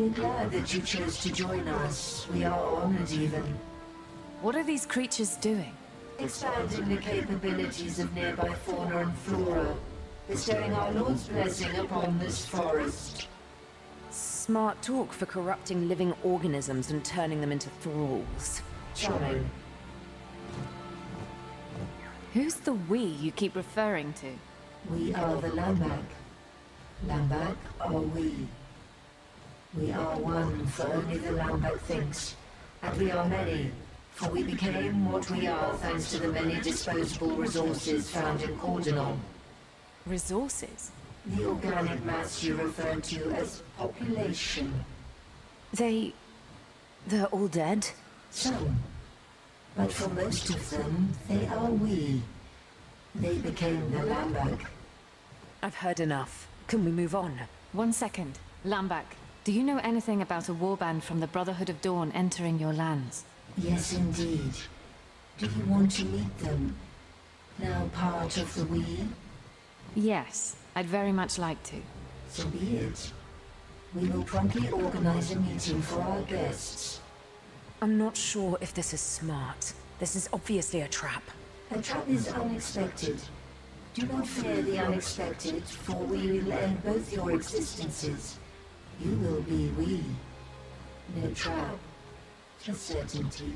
We're glad that you chose to join us. We are honored even. What are these creatures doing? Expanding the capabilities of nearby fauna and flora. Bestowing our Lord's blessing upon this forest. Smart talk for corrupting living organisms and turning them into thralls. Charming. Who's the we you keep referring to? We are the Lambak. Lambak are we. We are one, for only the Lambak thinks. And we are many, for we became what we are thanks to the many disposable resources found in Cordonon. Resources? The organic mass you referred to as population. They... they're all dead? Some. But for most of them, they are we. They became the Lambak. I've heard enough. Can we move on? One second. Lambak, do you know anything about a warband from the Brotherhood of Dawn entering your lands? Yes, indeed. Do you want to meet them? Now part of the we? Yes, I'd very much like to. So be it. We will promptly organize a meeting for our guests. I'm not sure if this is smart. This is obviously a trap. A trap is unexpected. Do not fear the unexpected, for we will end both your existences. You will be we. No trap. Just certainty.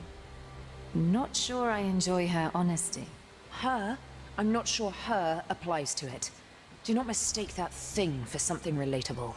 Not sure I enjoy her honesty. Her? I'm not sure her applies to it. Do not mistake that thing for something relatable.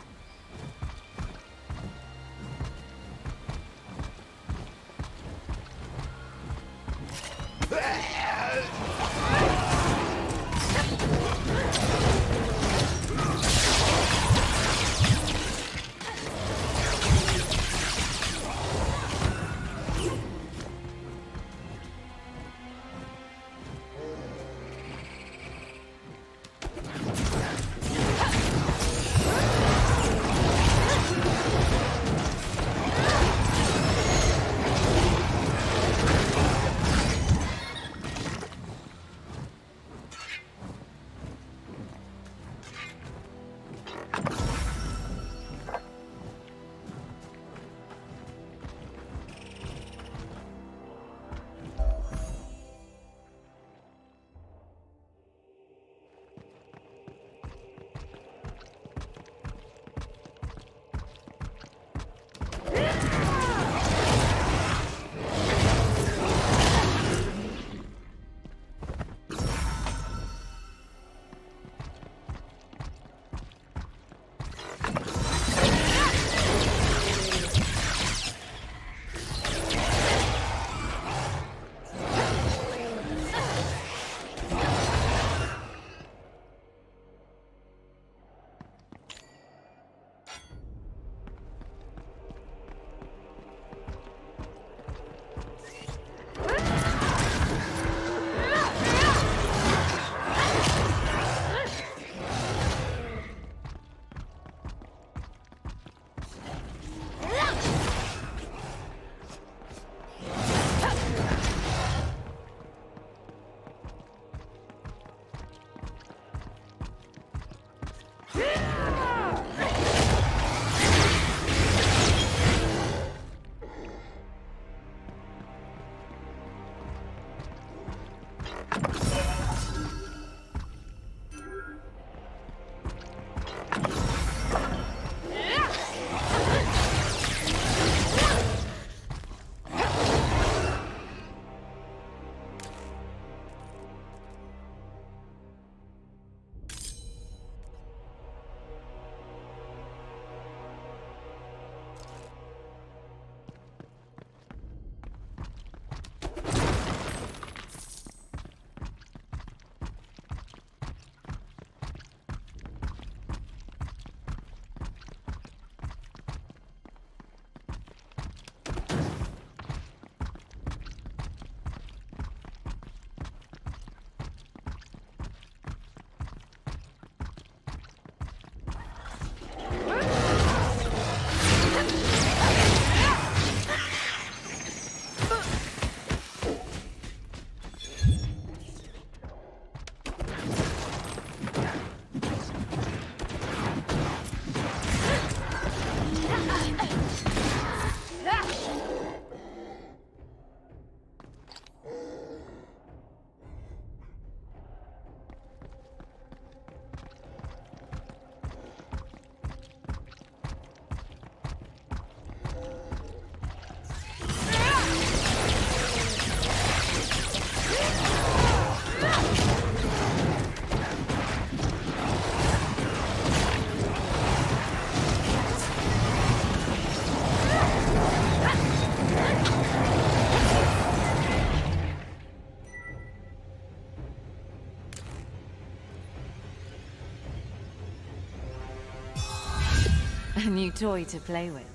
Toy to play with.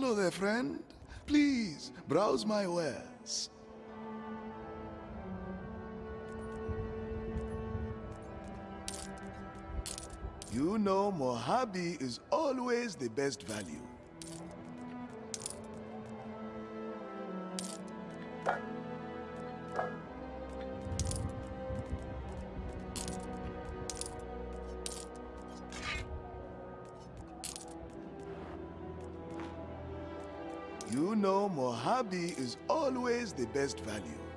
Hello there, friend. Please, browse my wares. You know Mojave is always the best value. Know Mojave is always the best value.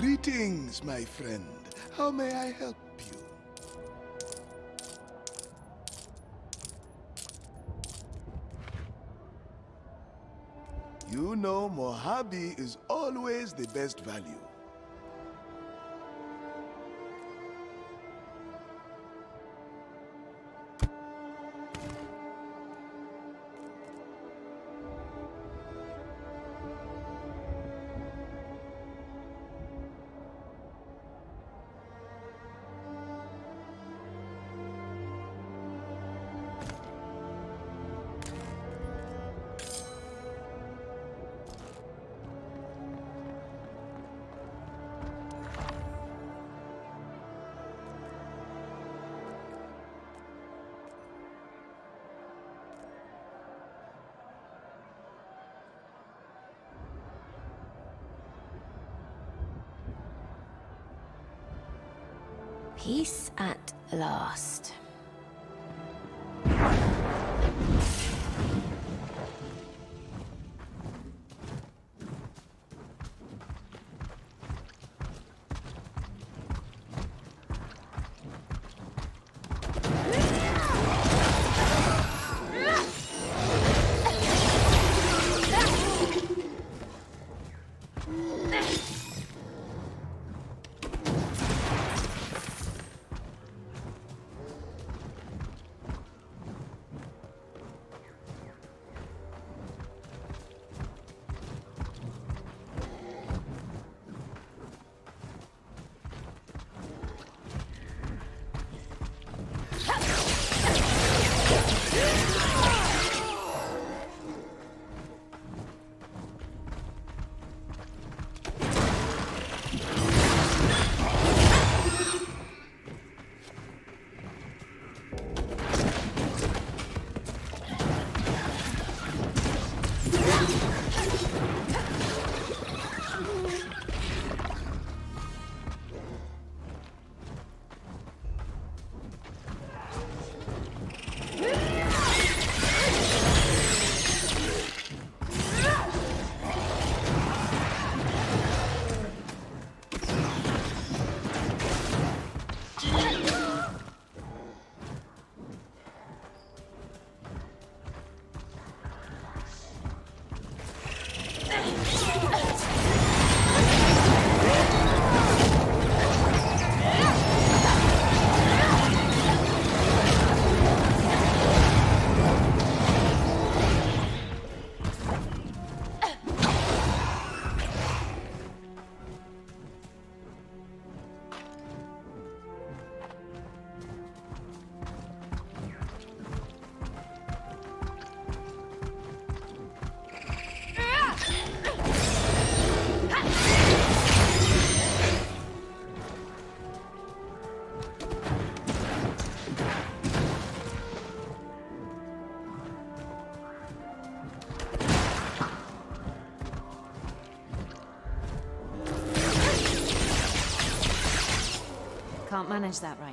Greetings, my friend. How may I help you? You know Mojave is always the best value. Last. Can't manage that right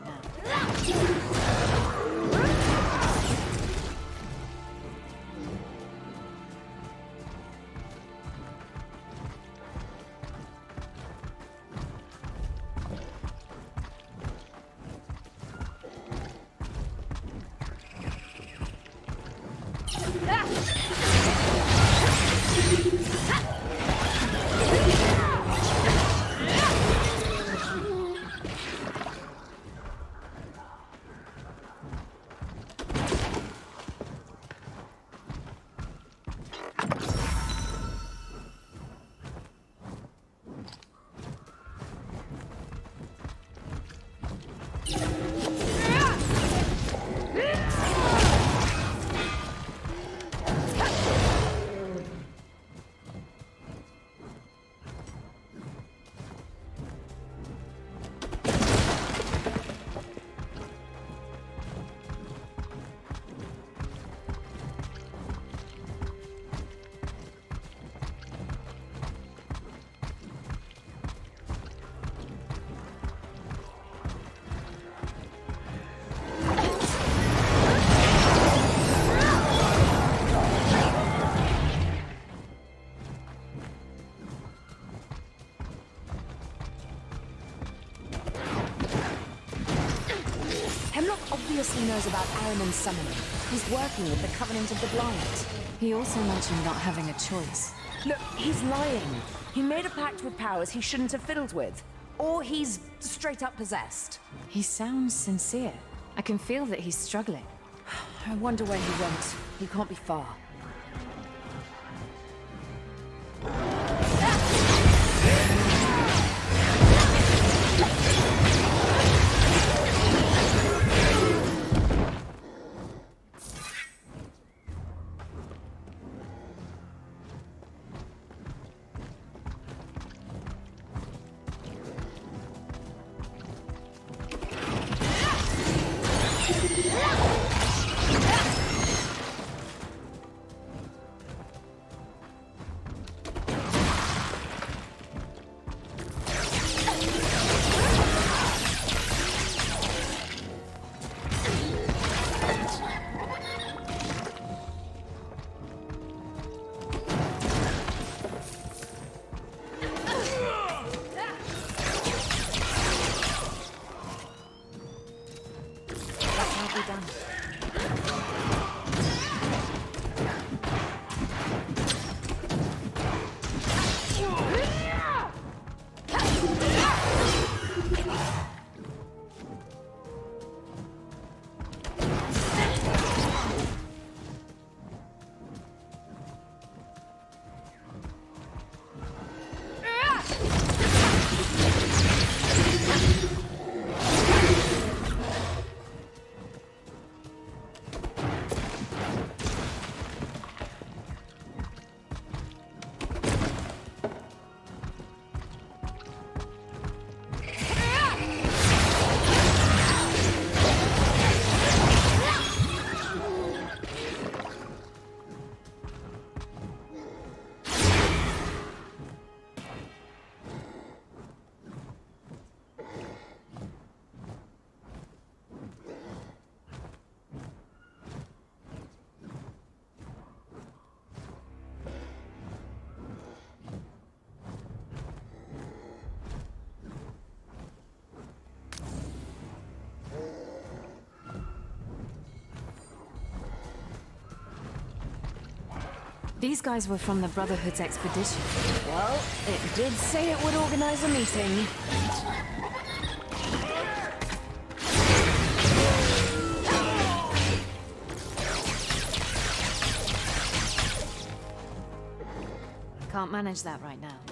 about summoning. He's working with the Covenant of the Blind. He also mentioned not having a choice. Look, he's lying. He made a pact with powers he shouldn't have fiddled with. Or he's straight up possessed. He sounds sincere. I can feel that he's struggling. I wonder where he went. He can't be far. These guys were from the Brotherhood's expedition. Well, it did say it would organize a meeting. Can't manage that right now.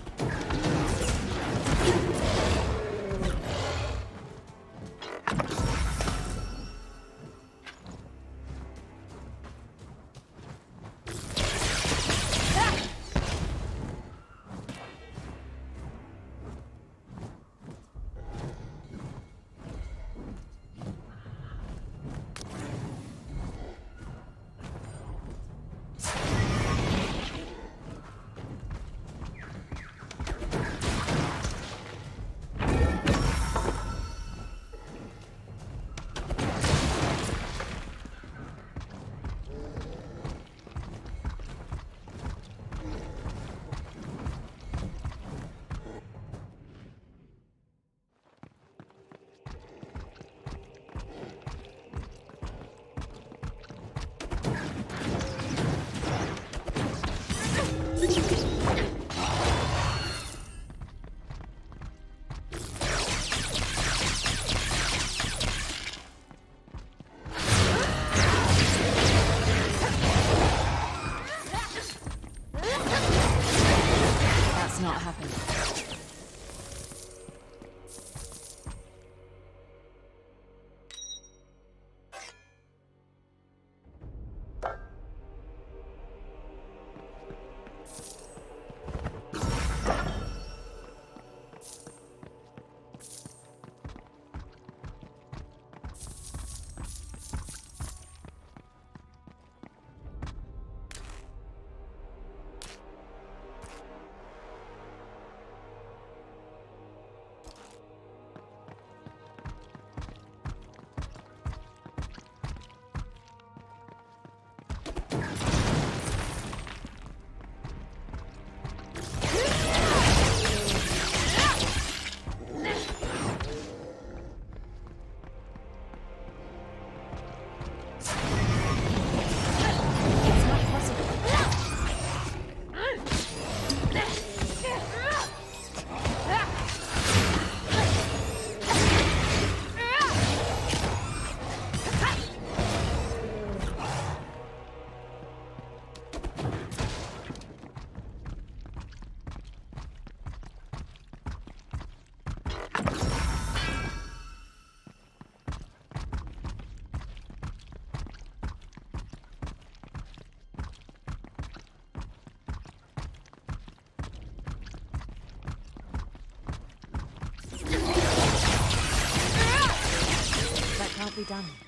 Done?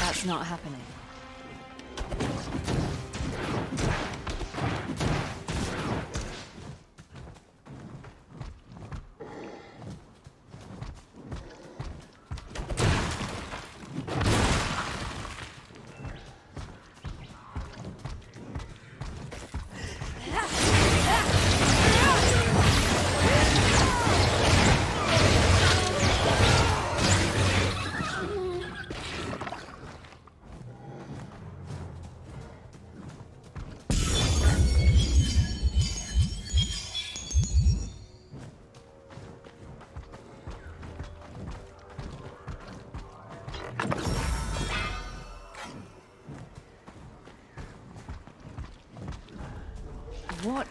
That's not happening.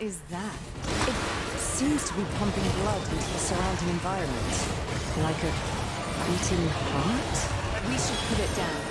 Is that? It seems to be pumping blood into the surrounding environment. Like a beating heart? We should put it down.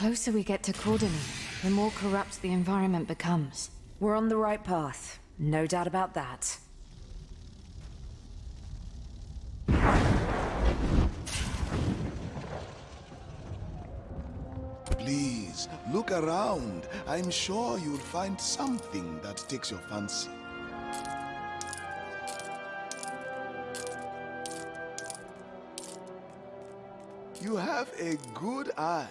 Closer we get to Cordon, the more corrupt the environment becomes. We're on the right path. No doubt about that. Please, look around. I'm sure you'll find something that takes your fancy. You have a good eye.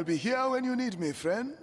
I'll be here when you need me, friend.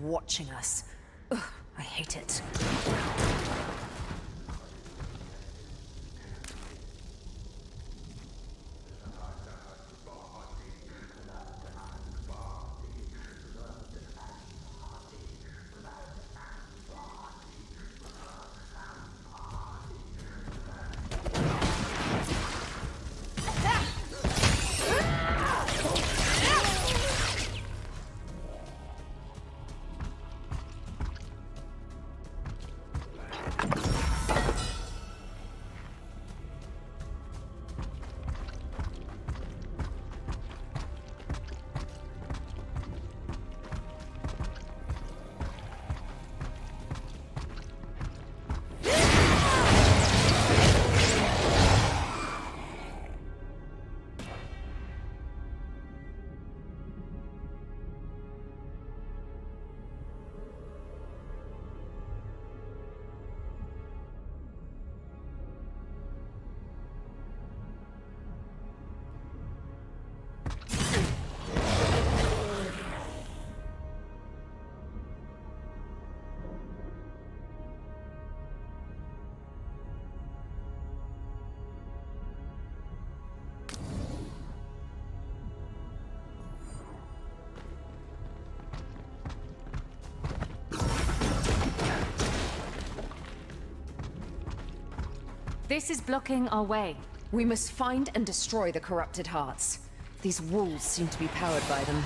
Watching us. This is blocking our way. We must find and destroy the corrupted hearts. These walls seem to be powered by them.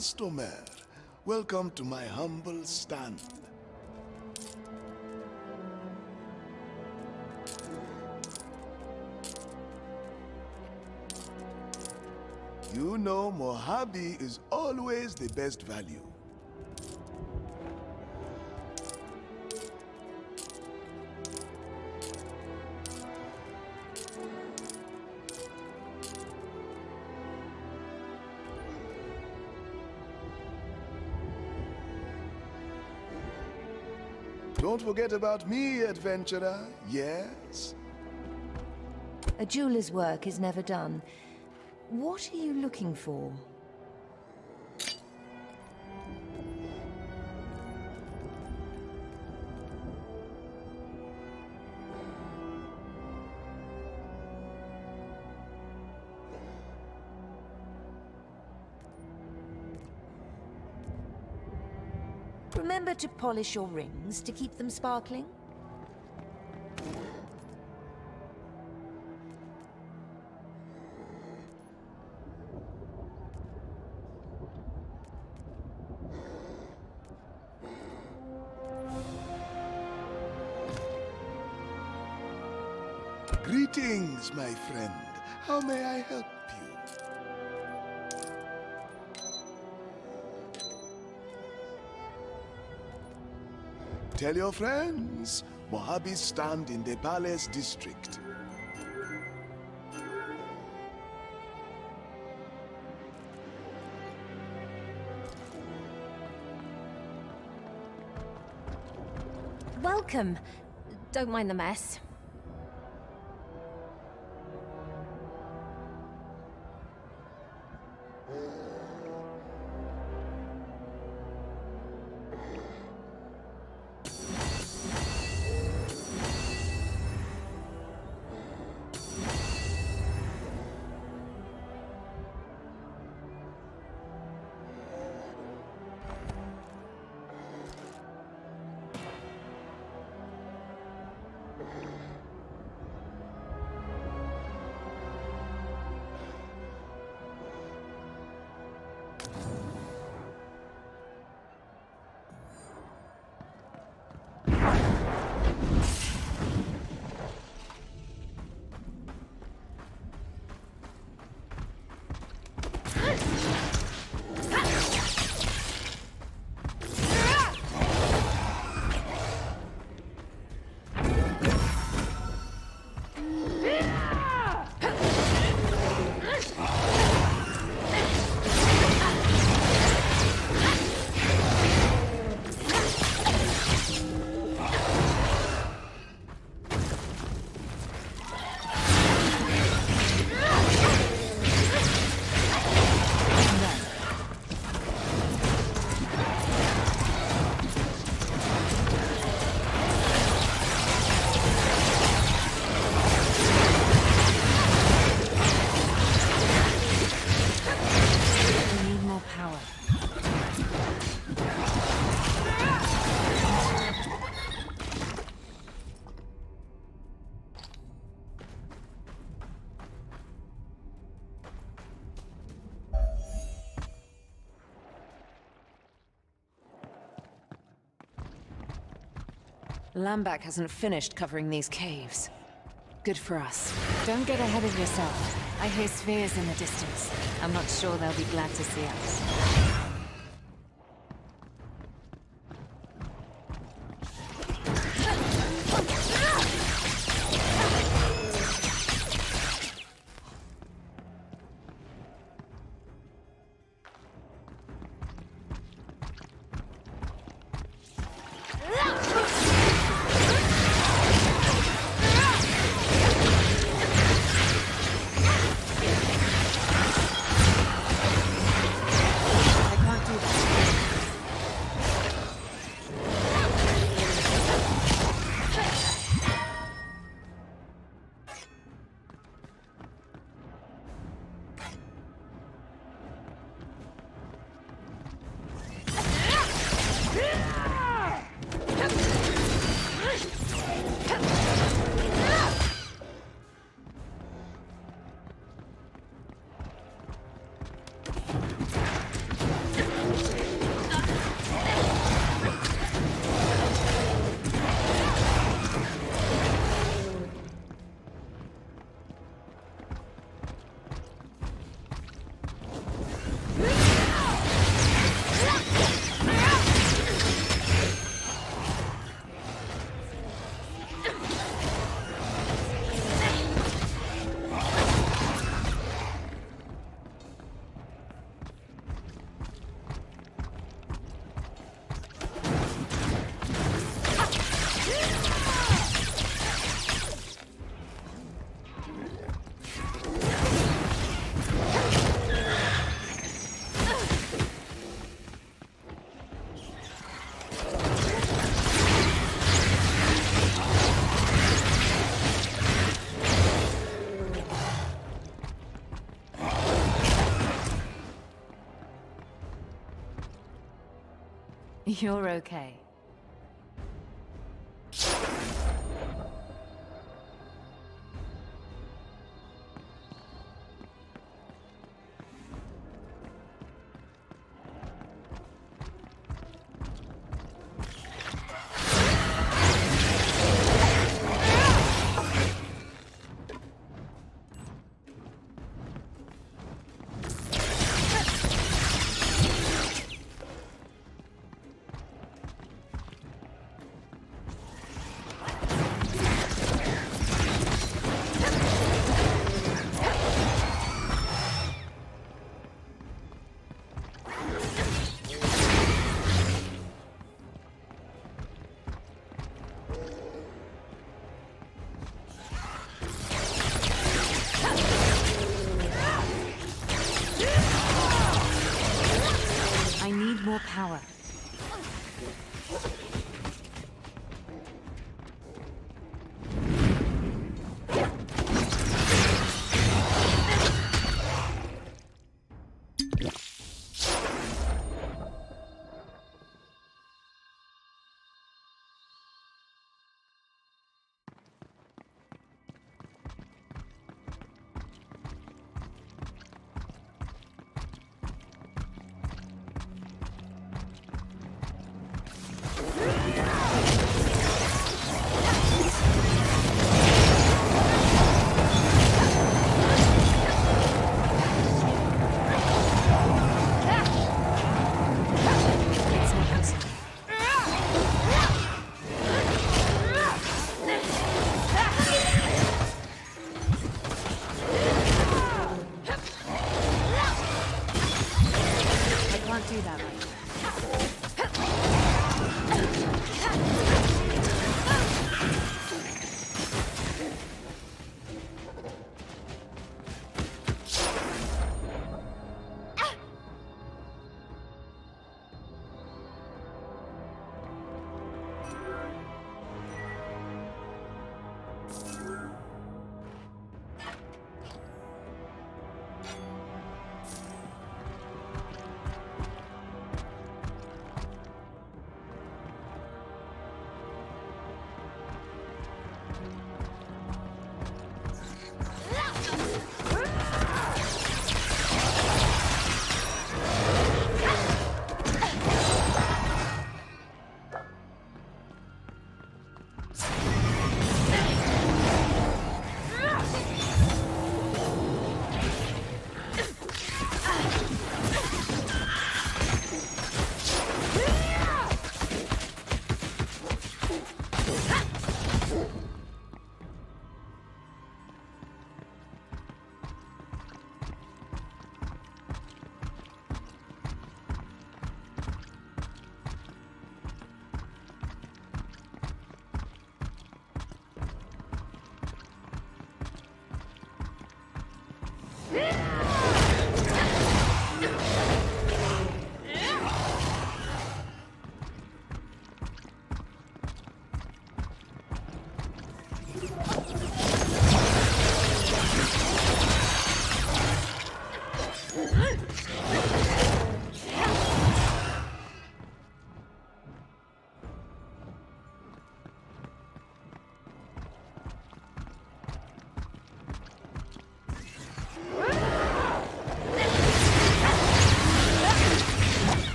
Customer. Welcome to my humble stand. You know Mojave is always the best value. Don't forget about me, adventurer. Yes? A jeweler's work is never done. What are you looking for? To polish your rings to keep them sparkling? Greetings, my friend. How may I help Tell your friends, Mojave stand in the Palace District. Welcome. Don't mind the mess. Lambak hasn't finished covering these caves. Good for us. Don't get ahead of yourself. I hear spheres in the distance. I'm not sure they'll be glad to see us. You're okay.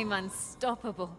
I'm unstoppable.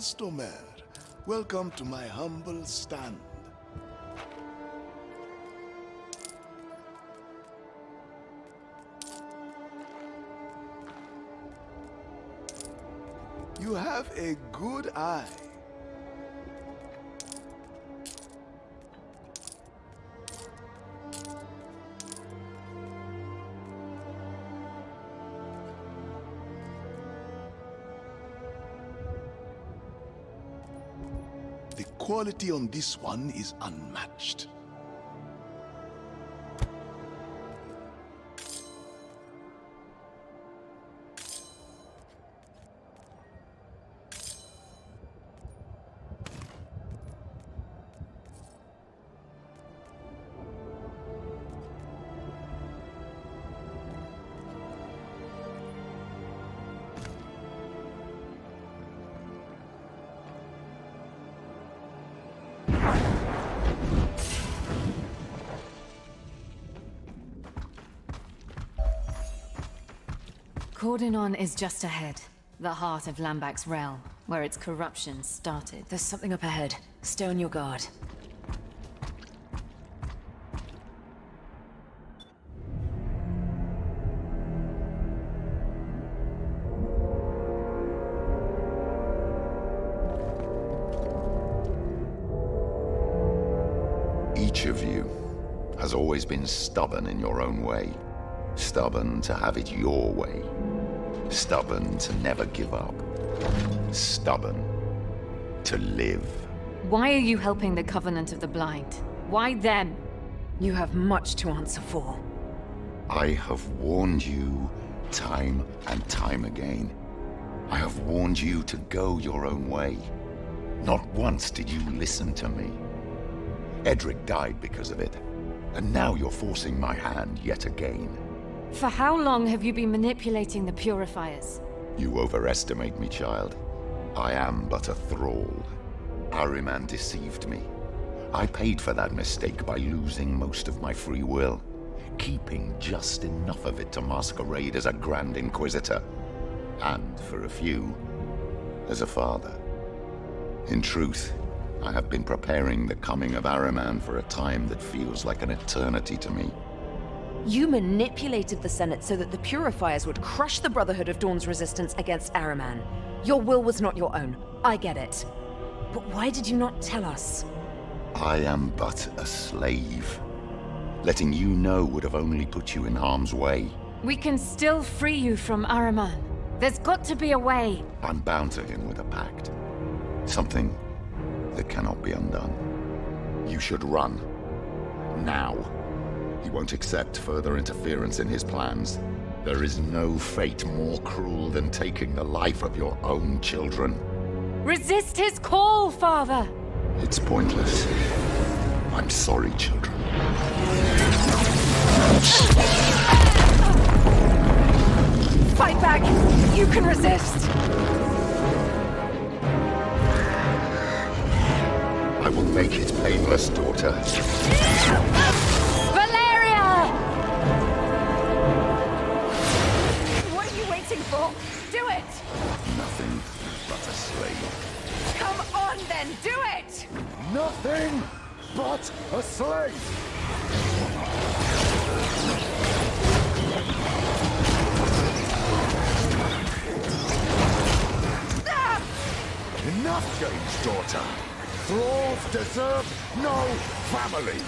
Customer. Welcome to my humble stand. You have a good eye. Quality on this one is unmatched. Cordonon is just ahead. The heart of Lambak's realm, where its corruption started. There's something up ahead. Stay on your guard. Each of you has always been stubborn in your own way. Stubborn to have it your way. Stubborn to never give up. Stubborn to live. Why are you helping the Covenant of the Blind? Why them? You have much to answer for. I have warned you time and time again. I have warned you to go your own way. Not once did you listen to me. Edric died because of it. And now you're forcing my hand yet again. For how long have you been manipulating the Purifiers? You overestimate me, child. I am but a thrall. Ahriman deceived me. I paid for that mistake by losing most of my free will, keeping just enough of it to masquerade as a Grand Inquisitor, and for a few, as a father. In truth, I have been preparing the coming of Ahriman for a time that feels like an eternity to me. You manipulated the Senate so that the Purifiers would crush the Brotherhood of Dawn's resistance against Ahriman. Your will was not your own. I get it. But why did you not tell us? I am but a slave. Letting you know would have only put you in harm's way. We can still free you from Ahriman. There's got to be a way. I'm bound to him with a pact. Something that cannot be undone. You should run. Now. He won't accept further interference in his plans. There is no fate more cruel than taking the life of your own children. Resist his call, father! It's pointless. I'm sorry, children. Fight back! You can resist! I will make it painless, daughter. Then, do it! Nothing but a slave! Enough games, daughter! Thralls deserve no family!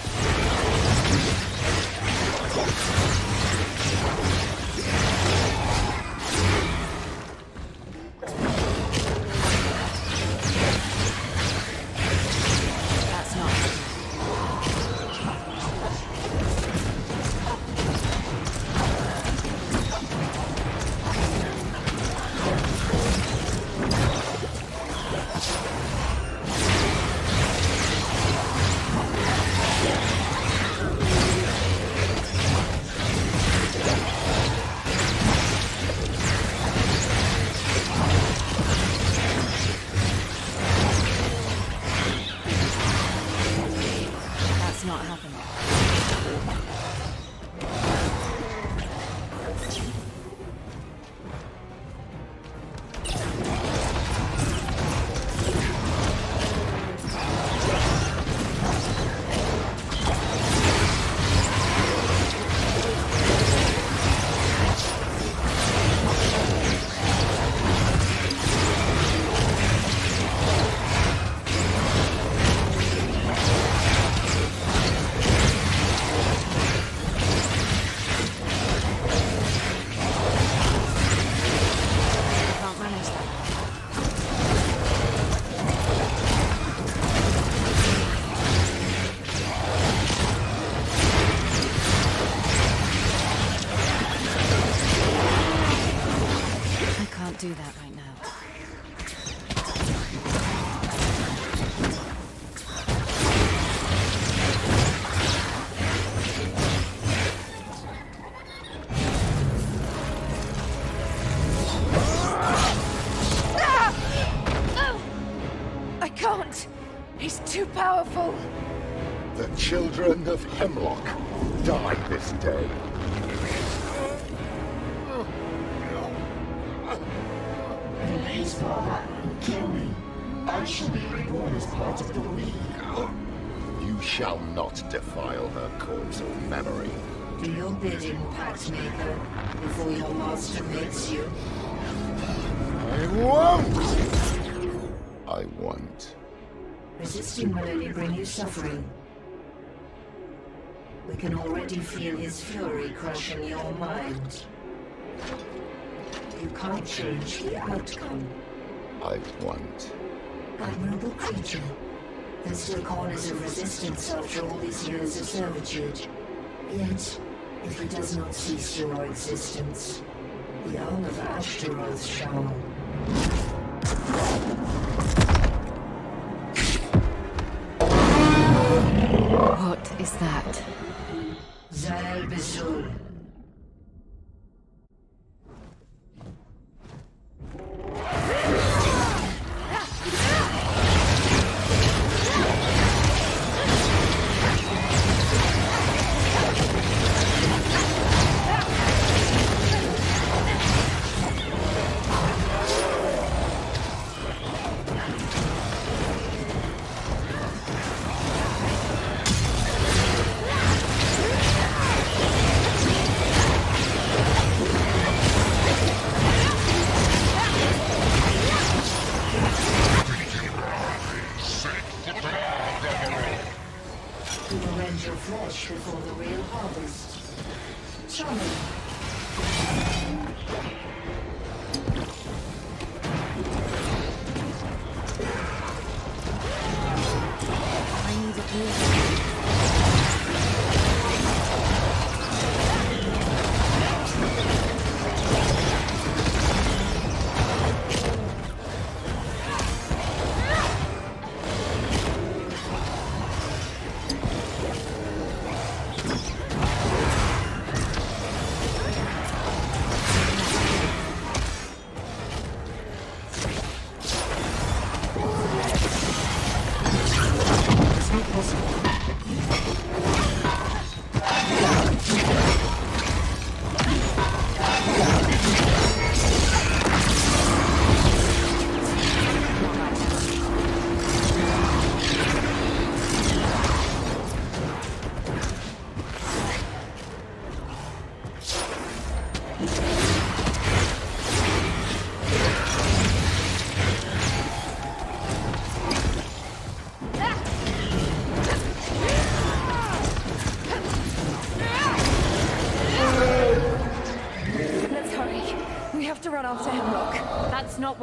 Heimlock die this day. Please, Father, kill me. I shall be reborn as part of the League. You shall not defile her corpse of memory. Do your bidding, Pathmaker, before your master makes you. I won't! I won't. Resisting will only bring you suffering. We can already feel his fury crushing your mind. You can't change the outcome. I won't. Admirable creature. There's still corners of resistance after all these years of servitude. Yet, if he does not cease your existence, the Owl of Ashtaroth shall. What is that? Zal Besul.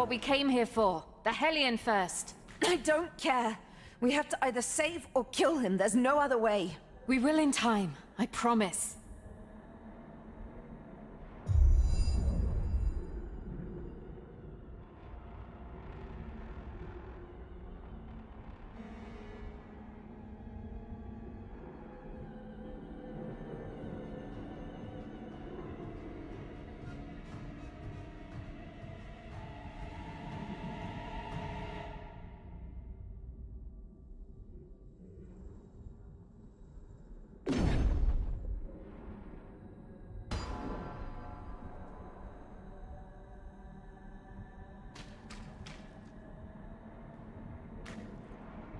What we came here for. The Hellion first. I don't care. We have to either save or kill him. There's no other way. We will in time, I promise.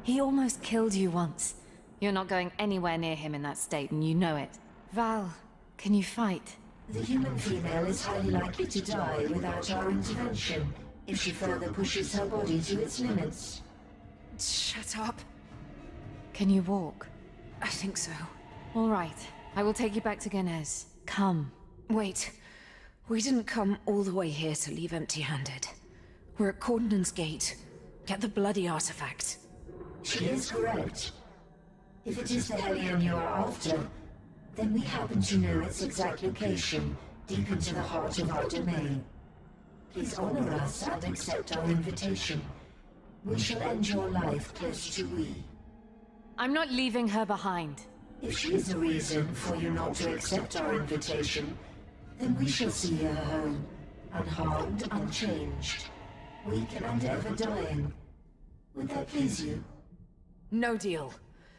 He almost killed you once. You're not going anywhere near him in that state, and you know it. Val, can you fight? The human female is highly likely to die without our intervention if she further pushes her body to its limits. Shut up. Can you walk? I think so. All right. I will take you back to Ganes. Come. Wait. We didn't come all the way here to leave empty-handed. We're at Cordenon's Gate. Get the bloody artifact. She is correct. If it is the Hellion you are after, then we happen to know its exact location, deep into the heart of our domain. Please honor us and accept our invitation. We shall end your life close to we. I'm not leaving her behind. If she is a reason for you not to accept our invitation, then we shall see her home, unharmed, unchanged, weak and ever dying. Would that please you? No deal.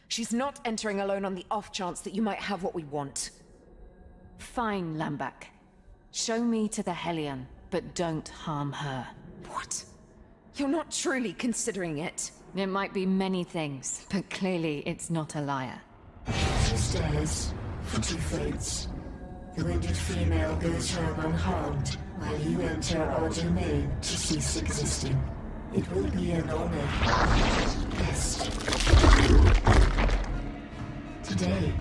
She's not entering alone on the off chance that you might have what we want. Fine, Lambak. Show me to the Hellion, but don't harm her. What? You're not truly considering it. It might be many things, but clearly it's not a liar. Two stairs for two fates. The wounded female goes home unharmed, while you enter our domain to cease existing. It will be an honor. Best. Today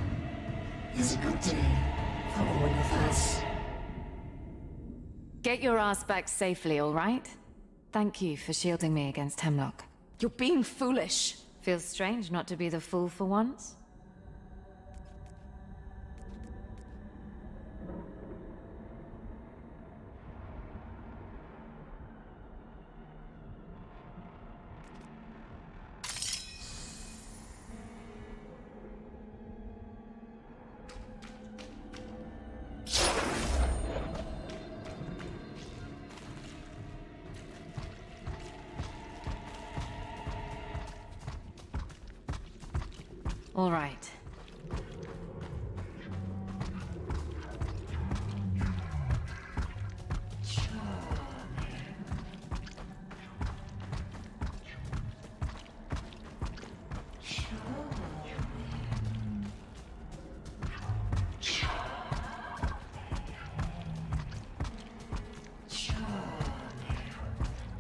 is a good day for all of us. Get your ass back safely, all right? Thank you for shielding me against Heimlock. You're being foolish. Feels strange not to be the fool for once.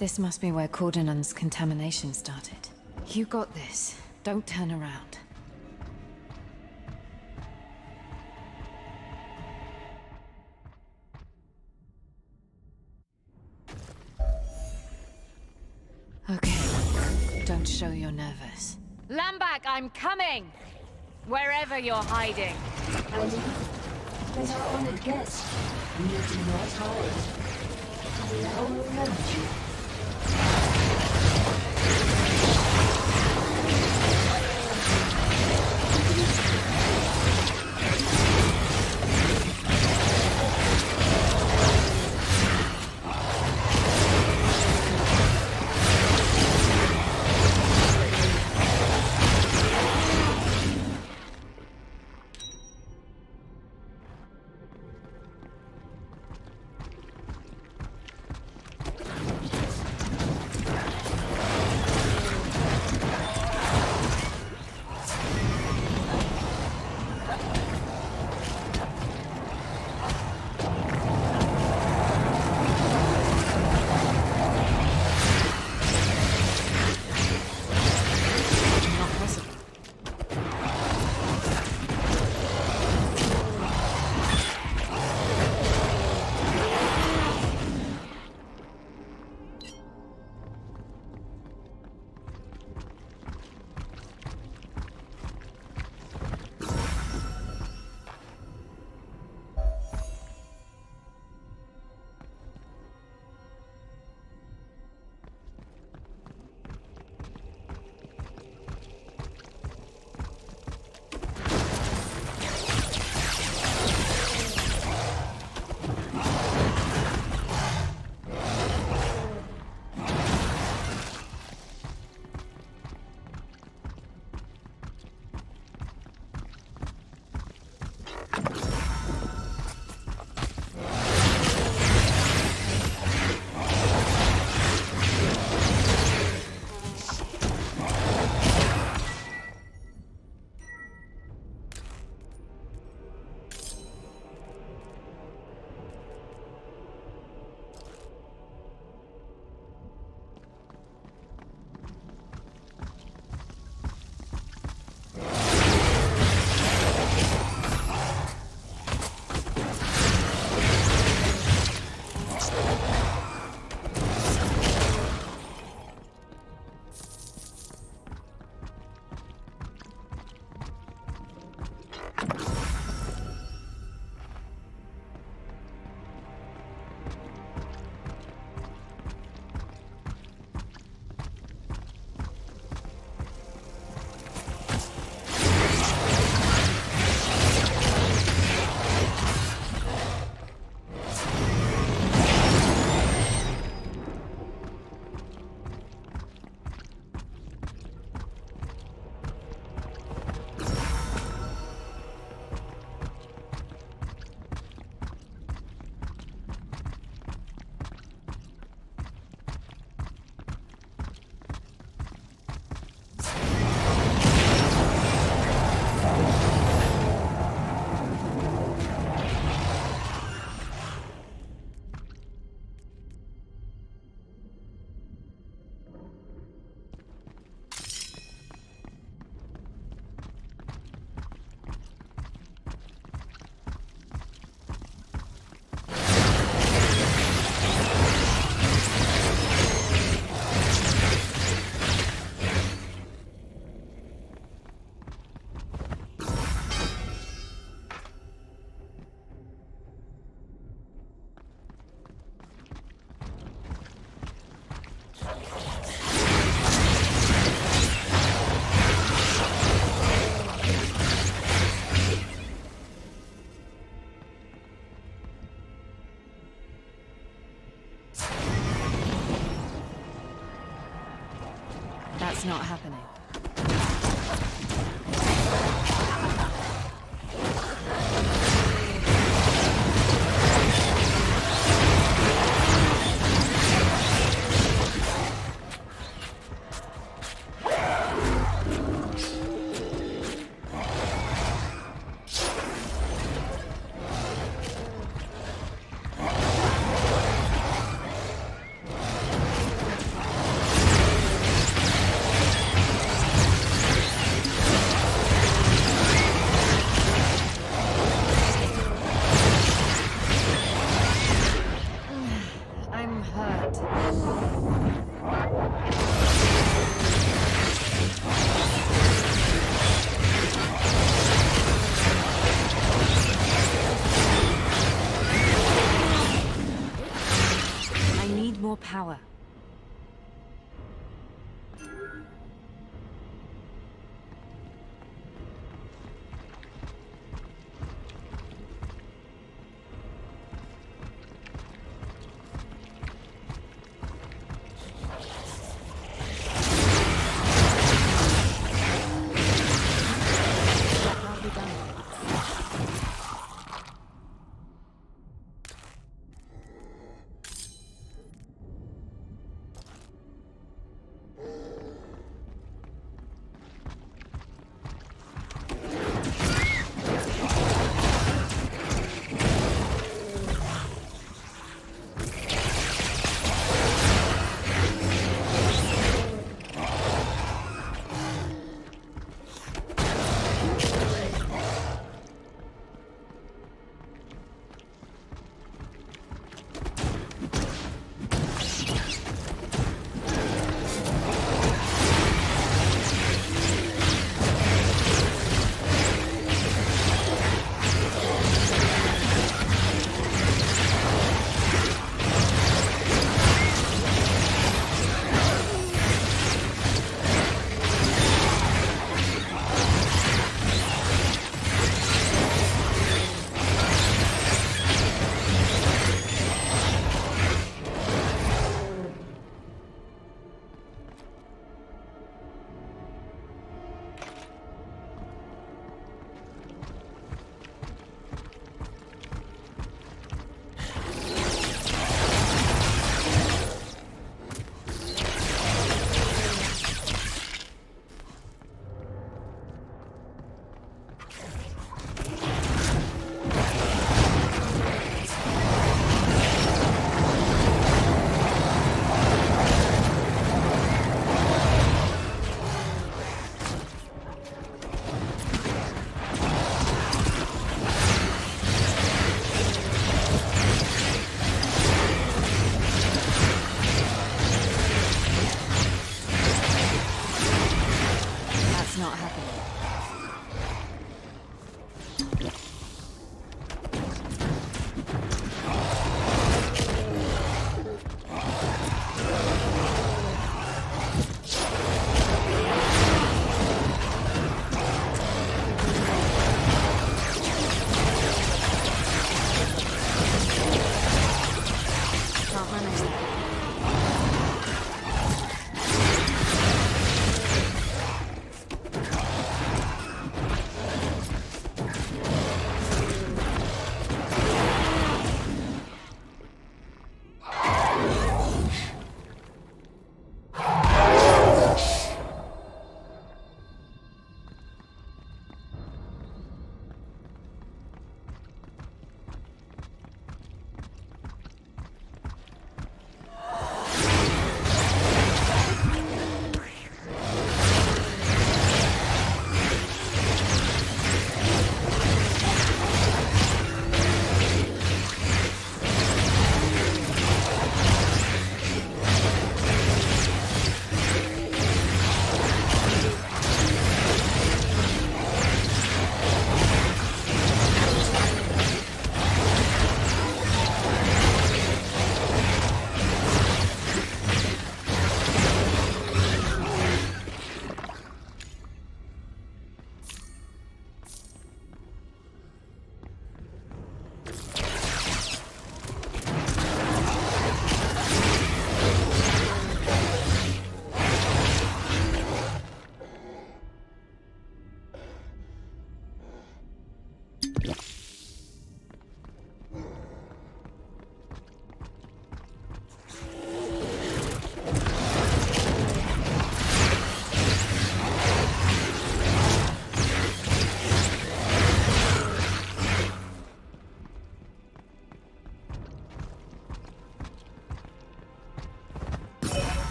This must be where Cordonan's contamination started. You got this. Don't turn around. Okay. Don't show you're nervous. Lambak, I'm coming! Wherever you're hiding. I do. Our honored guest, we do not hide. We are all around you.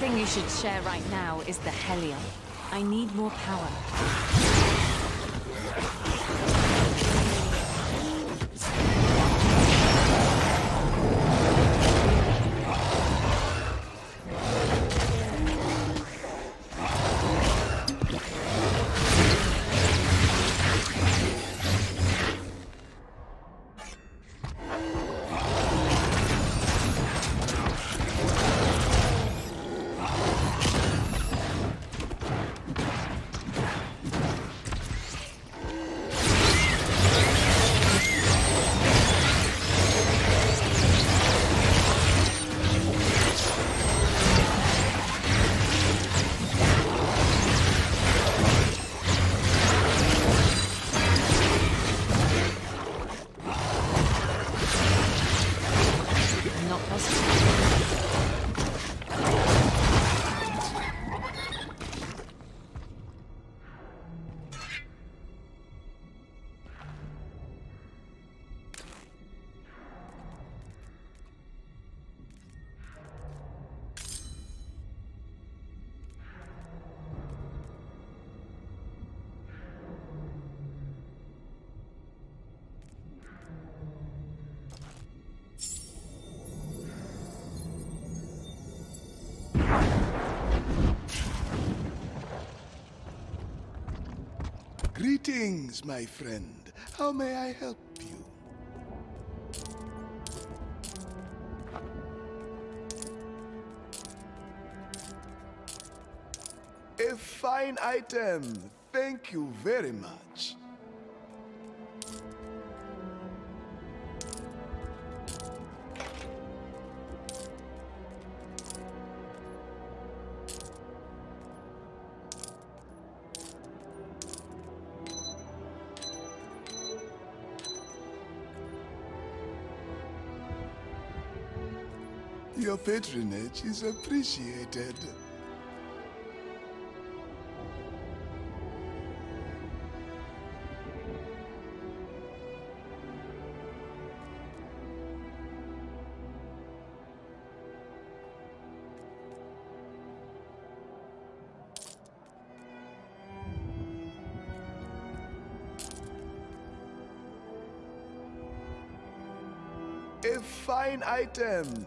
Thing you should share right now is the helium. I need more power. My friend. How may I help you? A fine item. Thank you very much. Patronage is appreciated. A fine item.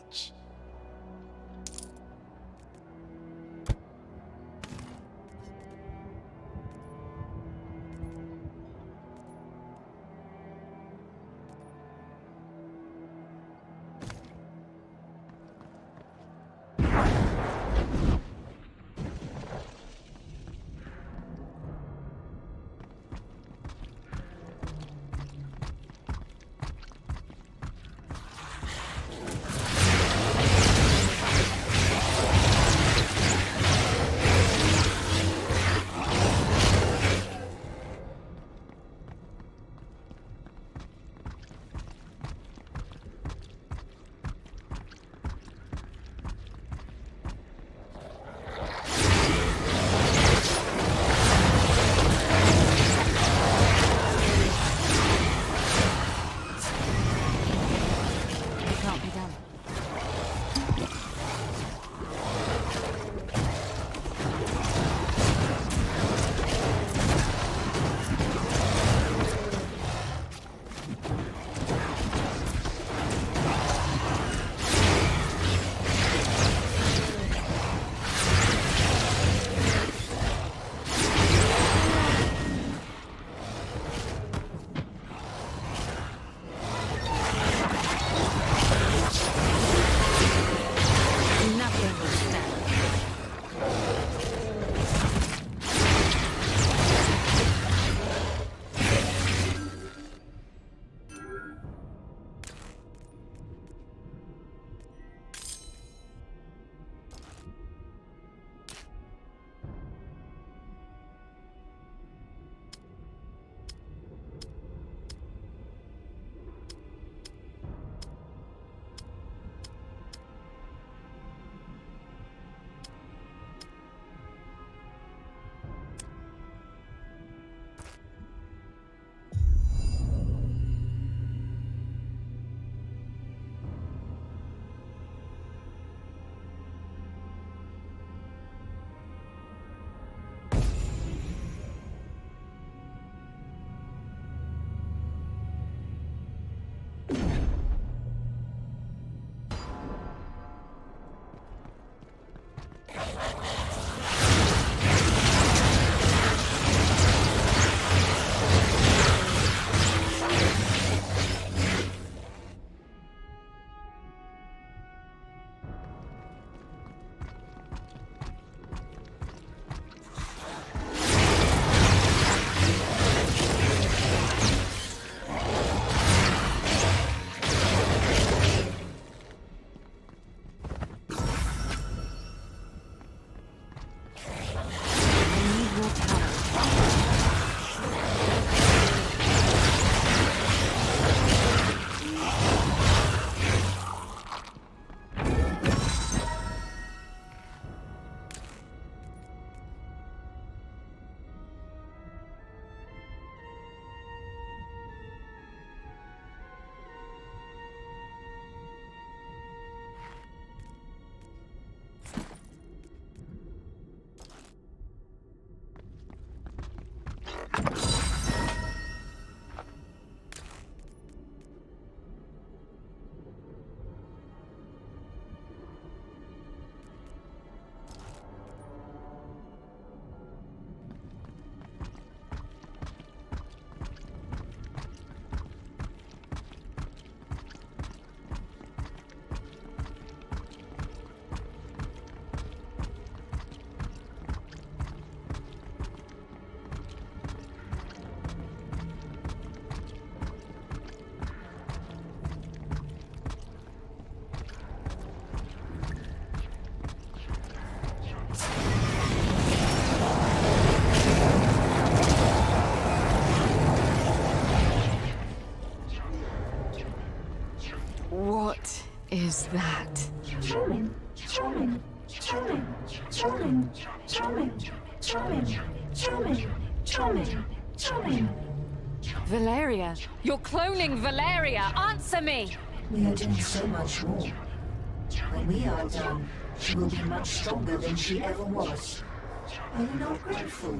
Is that? Charming, charming, charming, charming, charming, charming, charming, charming, charming. Valeria! You're cloning Valeria! Answer me! We are doing so much more. When we are done, she will be much stronger than she ever was. Are you not grateful?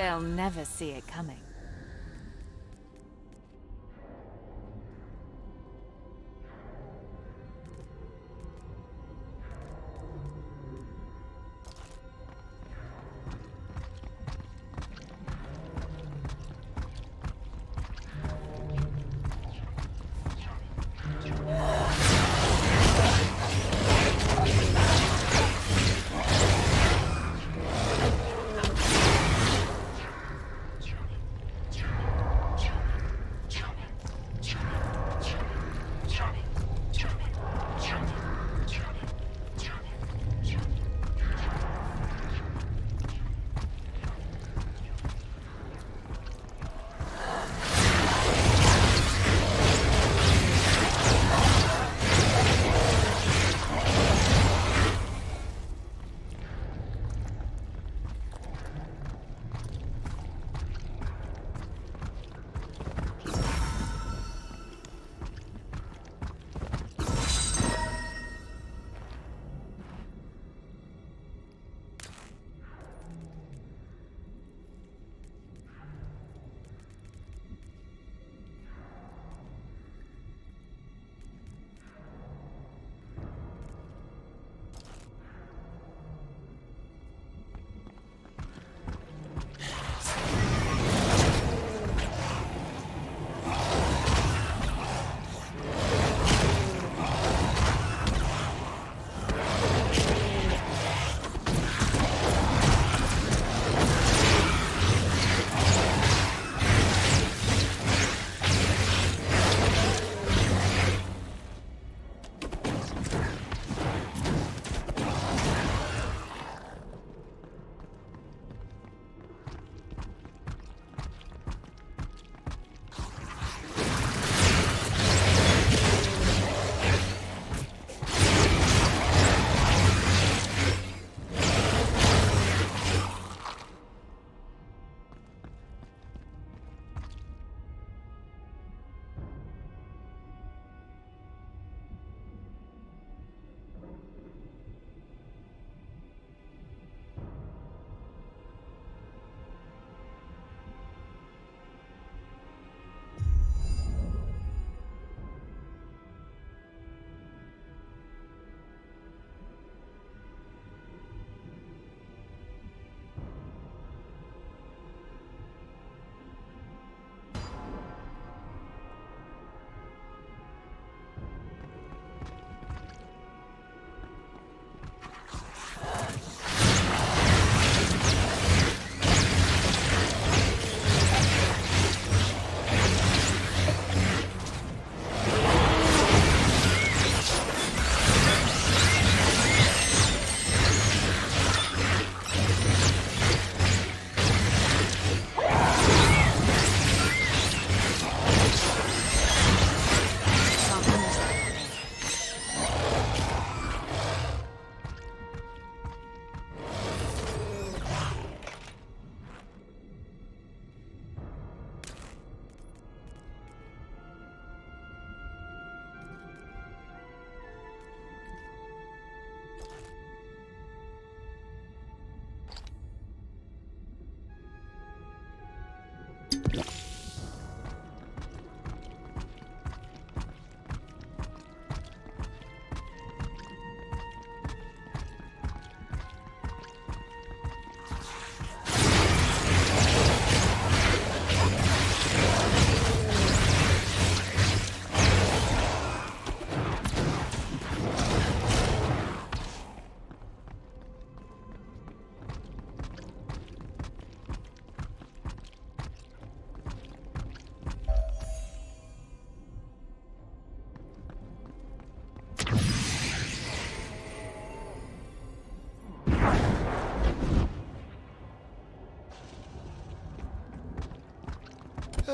They'll never see it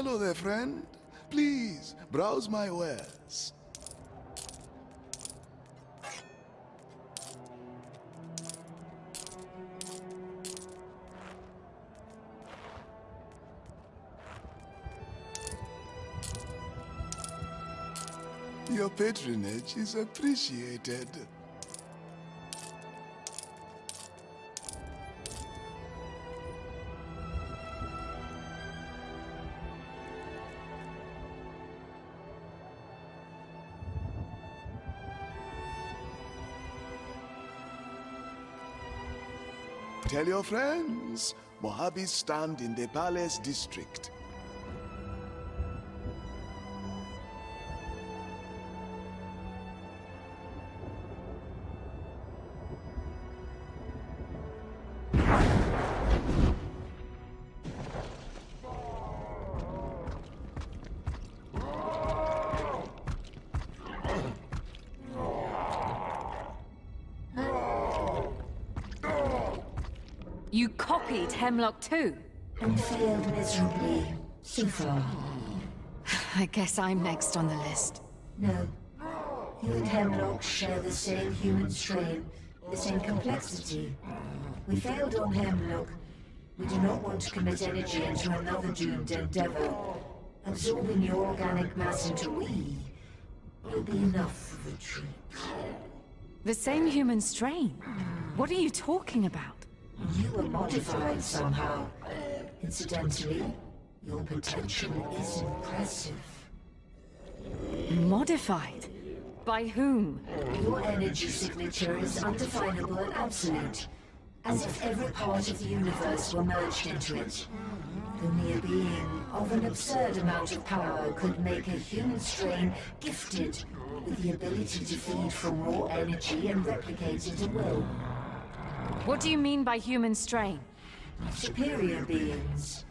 Hello there, friend. Please, browse my wares. Your patronage is appreciated. Tell your friends. Mojave stand in the palace district. Heimlock too? And failed miserably. So far. I guess I'm next on the list. No. You and Heimlock share the same human strain, the same complexity. We failed on Heimlock. We do not want to commit energy into another doomed endeavor. Absorbing your organic mass into we will be enough of a treat. The same human strain? What are you talking about? You were modified somehow. Incidentally, your potential is impressive. Modified? By whom? Your energy signature is undefinable and absolute, as if every part of the universe were merged into it. The mere being of an absurd amount of power could make a human strain gifted with the ability to feed from raw energy and replicate it at will. What do you mean by human strain? Superior beings.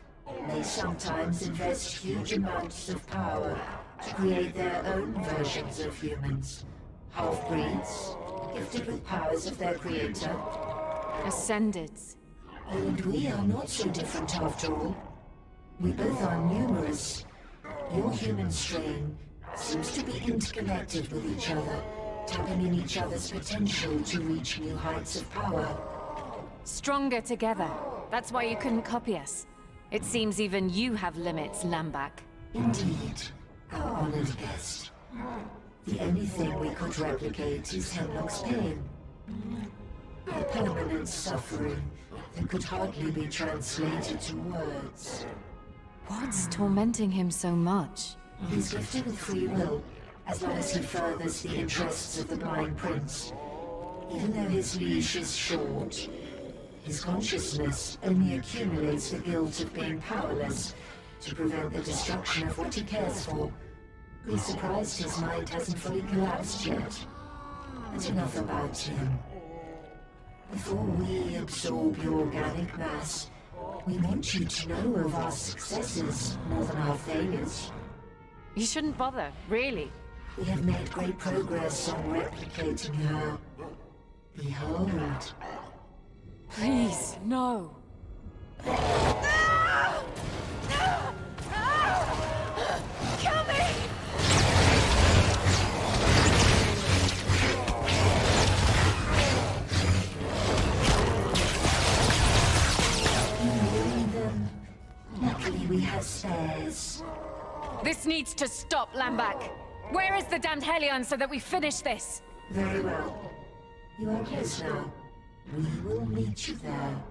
They sometimes invest huge amounts of power to create their own versions of humans. Half-breeds, gifted with powers of their creator. Ascendeds. And we are not so different after all. We both are numerous. Your human strain seems to be interconnected with each other, tapping in each other's potential to reach new heights of power. Stronger together. That's why you couldn't copy us. It seems even you have limits, Lambak. Indeed, our honored guest. The only thing we could replicate is Heimlock's pain. A permanent suffering that could hardly be translated to words. What's tormenting him so much? He's gifted with free will, as long as he furthers the interests of the Blind Prince. Even though his leash is short, his consciousness only accumulates the guilt of being powerless to prevent the destruction of what he cares for. We're surprised his mind hasn't fully collapsed yet. But enough about him. Before we absorb your organic mass, we want you to know of our successes more than our failures. You shouldn't bother, really. We have made great progress on replicating her. Behold. Please, no. No! No! No! Kill me! Luckily we have spares. This needs to stop, Lambak. Where is the damned Helion so that we finish this? Very well. You are close now. We will meet you there.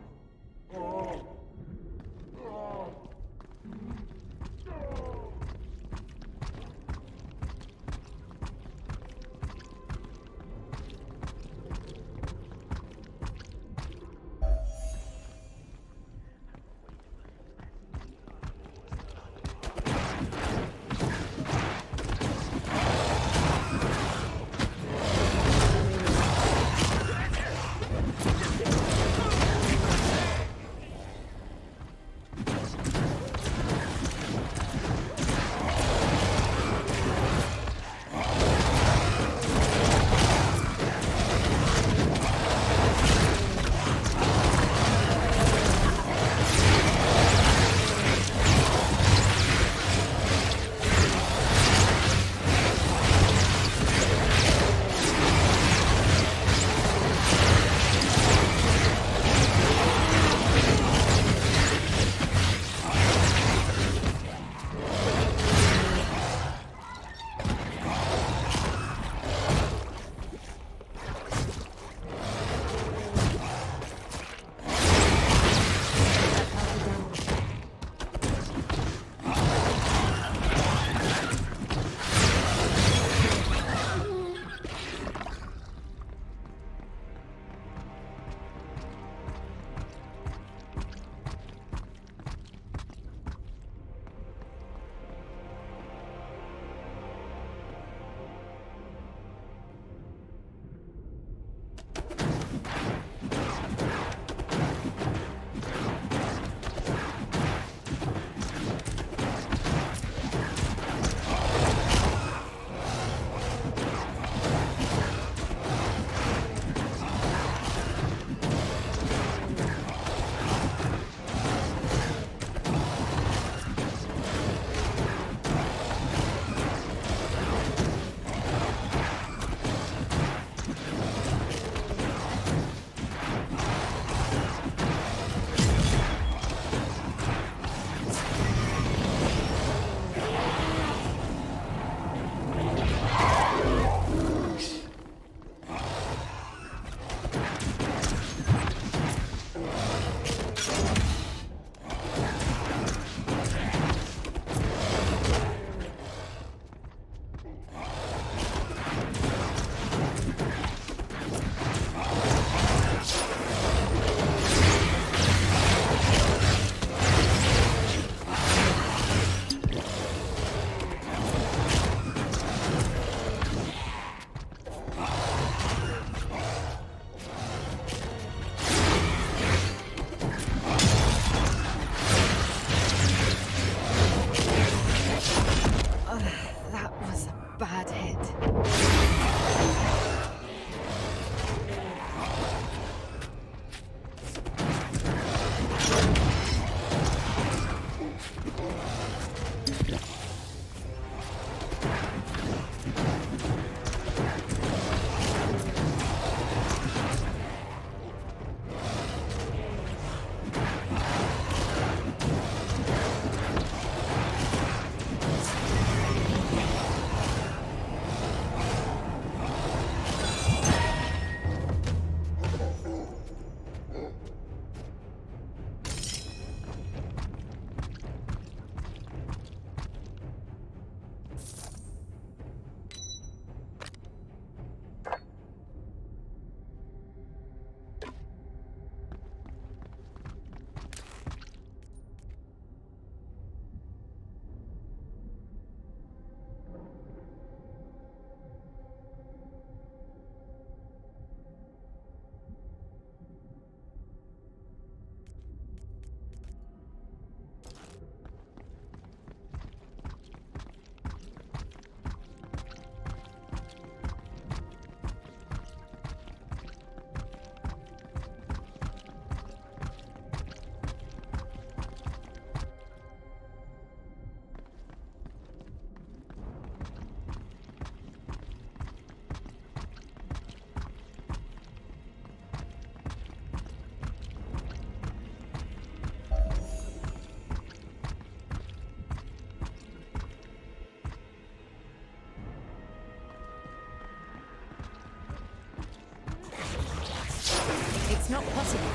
It's not possible.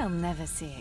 They'll never see it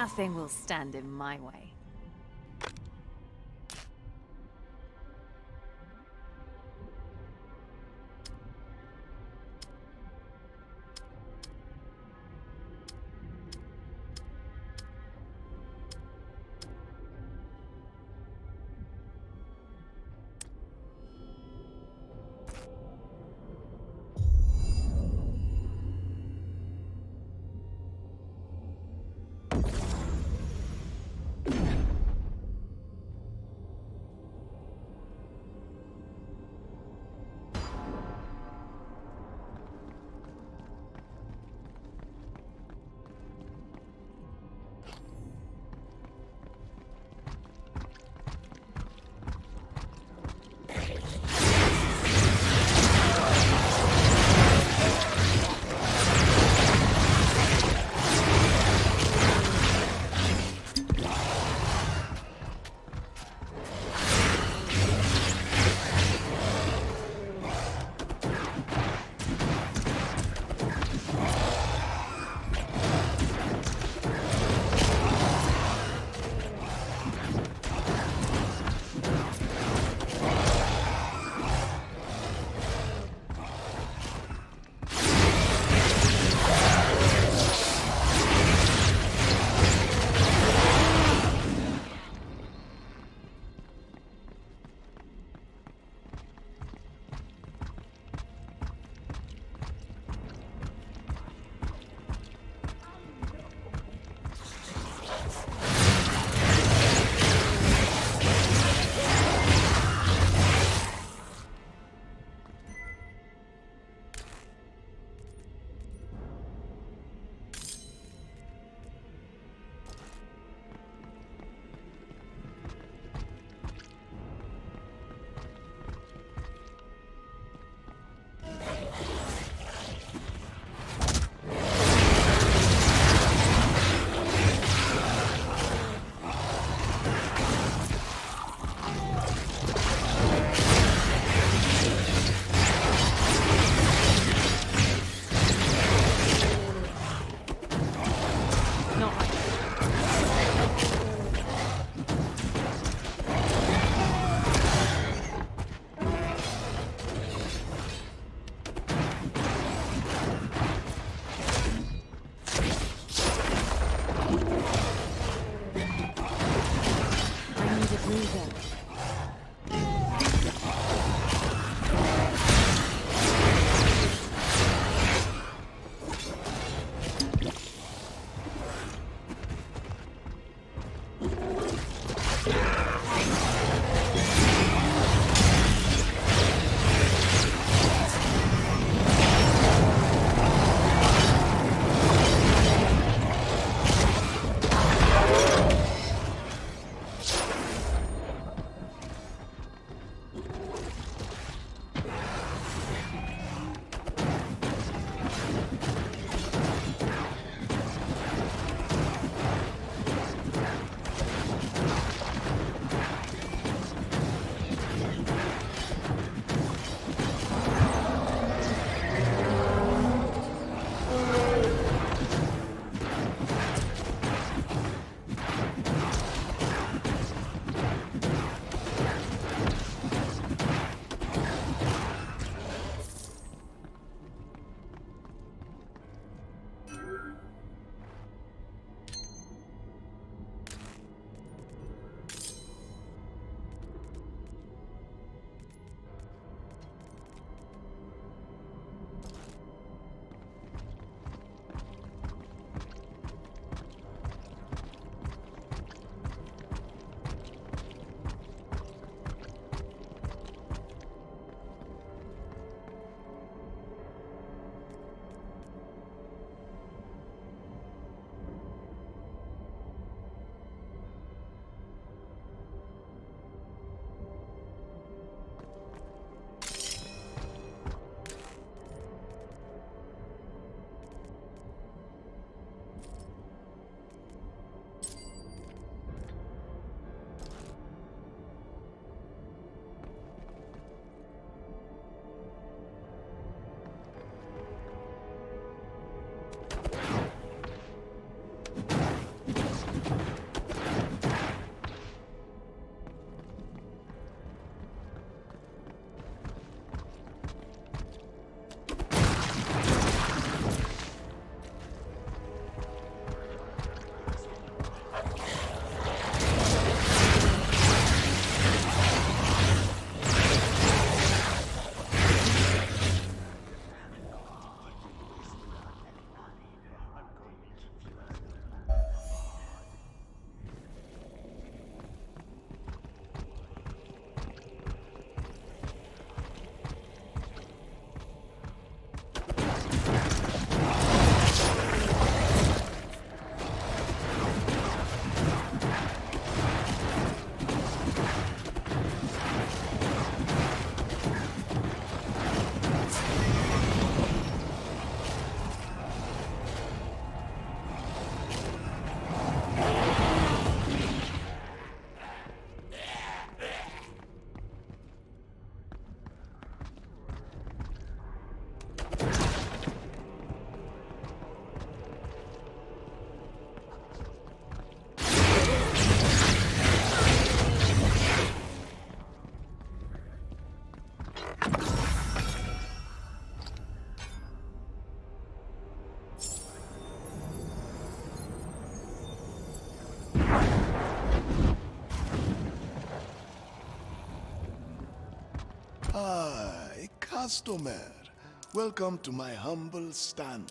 Nothing will stand in customer. Welcome to my humble stand.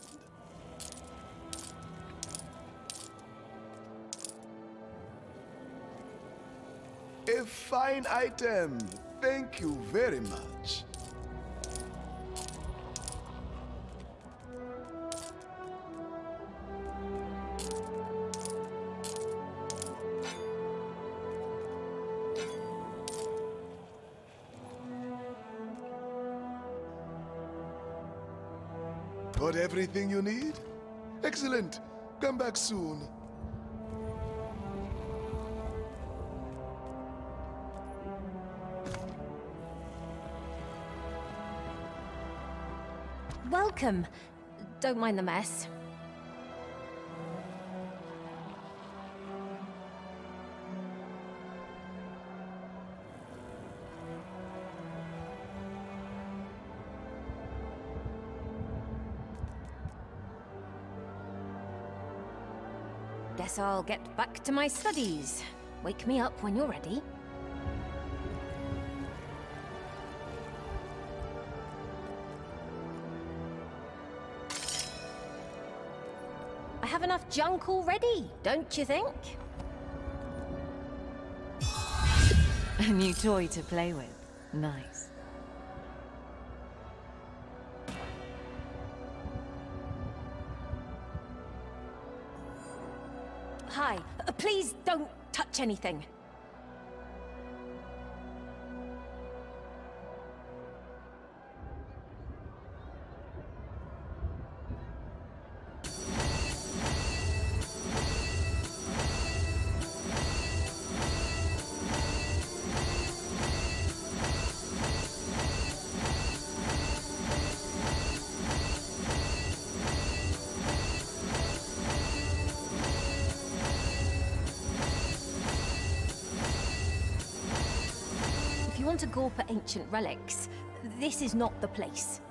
A fine item. Thank you very much. Everything you need? Excellent. Come back soon. Welcome. Don't mind the mess. I'll get back to my studies. Wake me up when you're ready. I have enough junk already, don't you think? A new toy to play with. Nice. Anything. At ancient relics, this is not the place.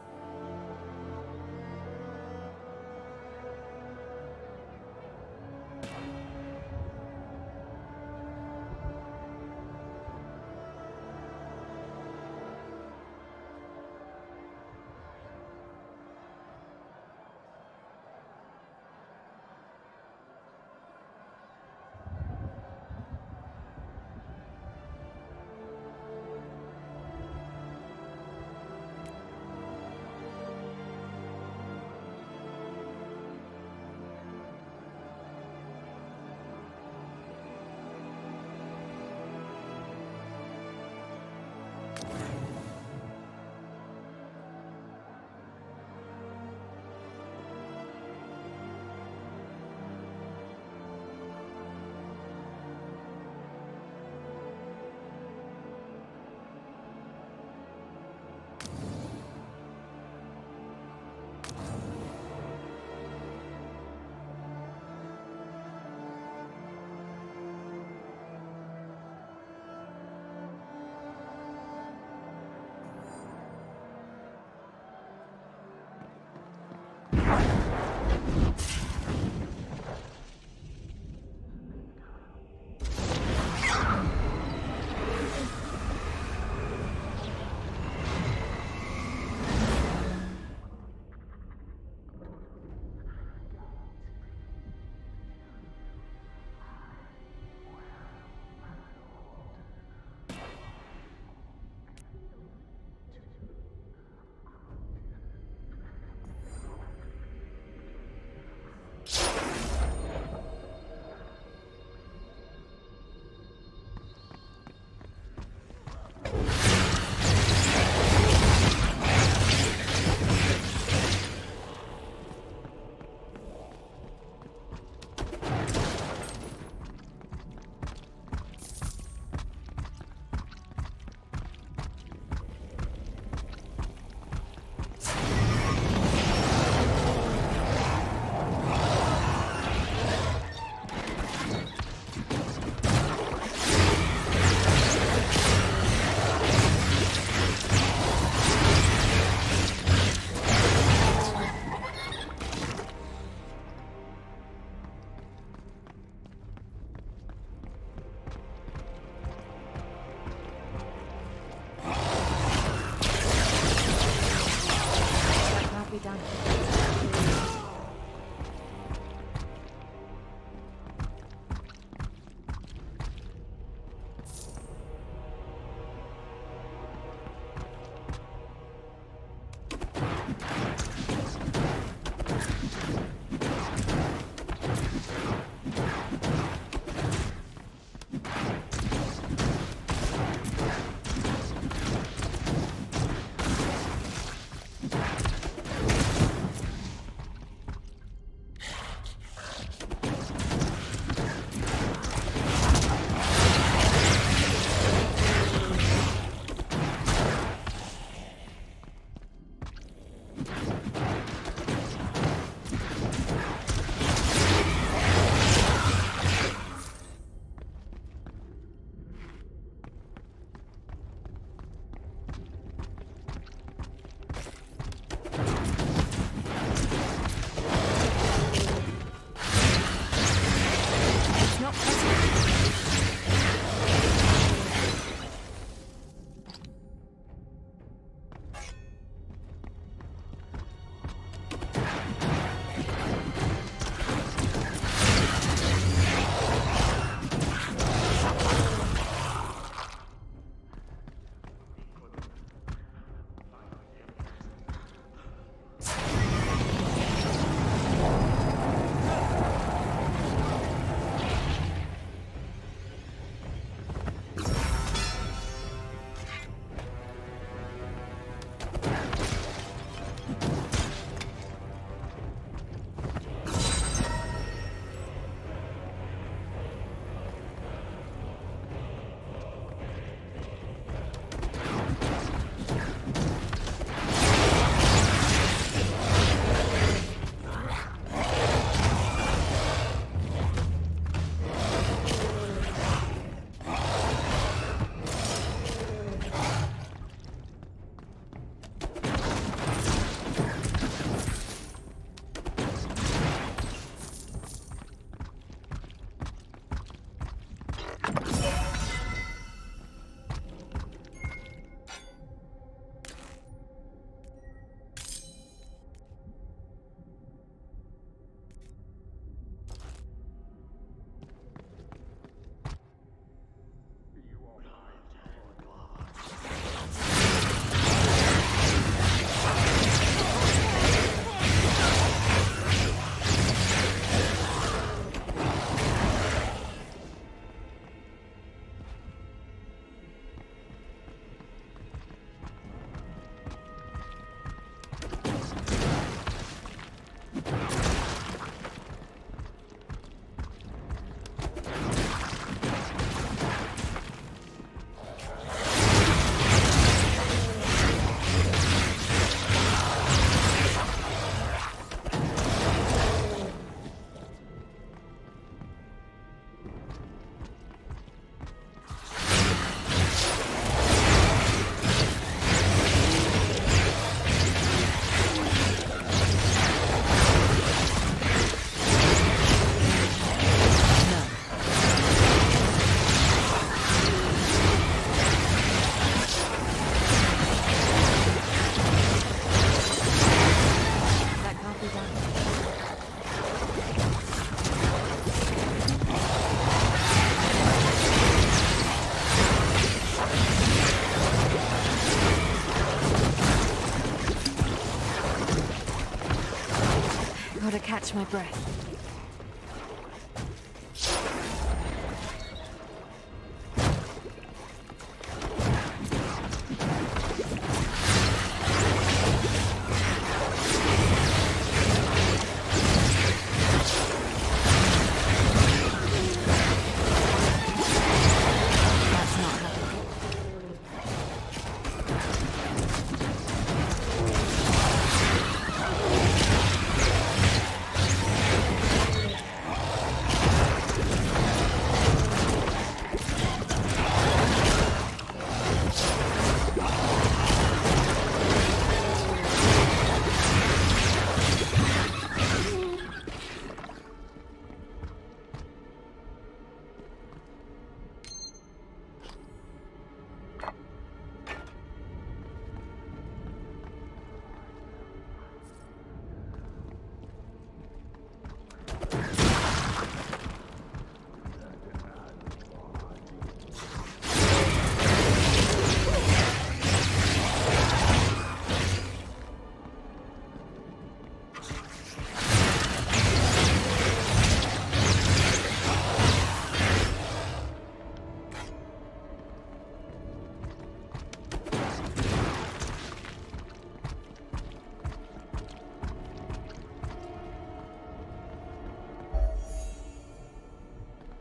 My breath.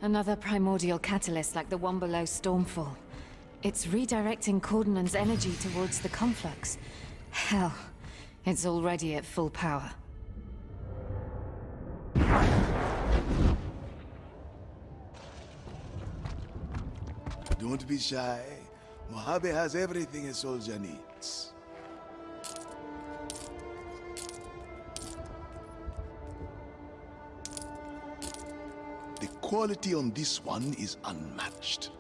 Another primordial catalyst like the one below Stormfall. It's redirecting Cordonan's energy towards the conflux. Hell, it's already at full power. Don't be shy. Mojave has everything a soldier needs. Quality on this one is unmatched.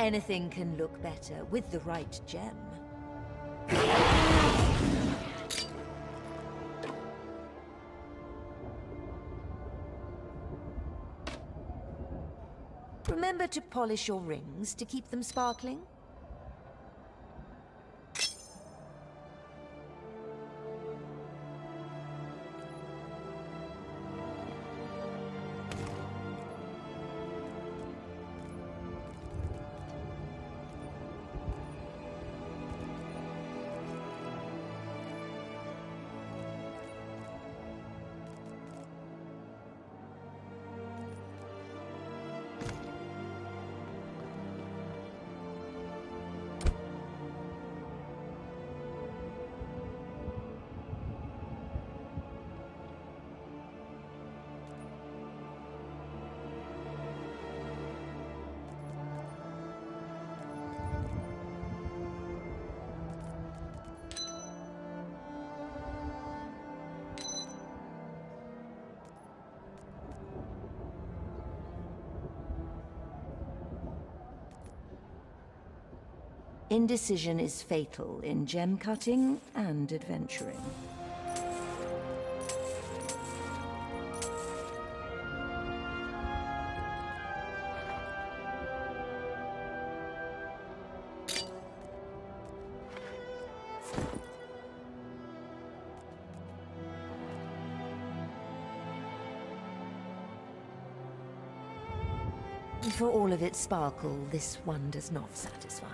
Anything can look better with the right gem. To polish your rings to keep them sparkling? Indecision is fatal in gem cutting and adventuring. For all of its sparkle, this one does not satisfy.